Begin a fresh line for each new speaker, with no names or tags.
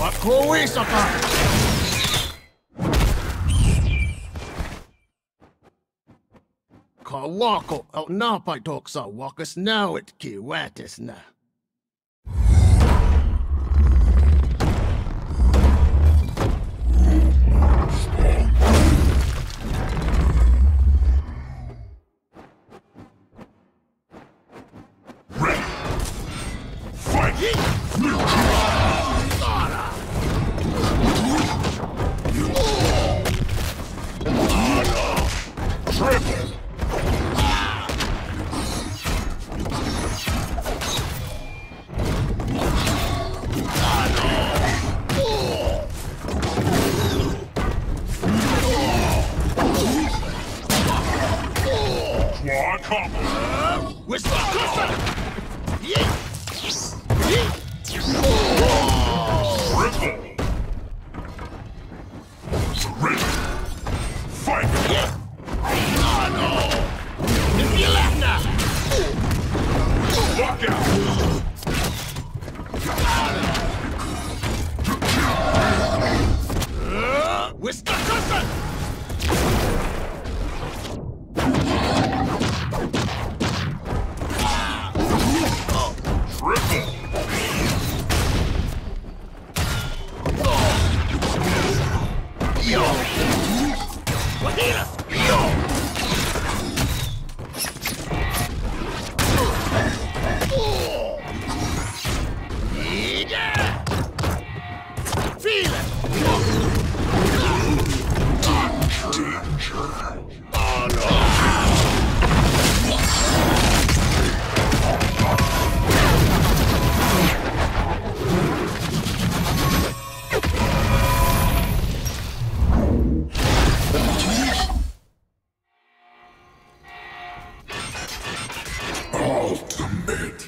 Wako wisaka! Ka wako au napai toksa wakas nauit ki wätis nä.
Quad combo.
Whisper closer!
Triple.
Whisper closer! Ah!
Triple.
Yo! Yo!
Ultimate.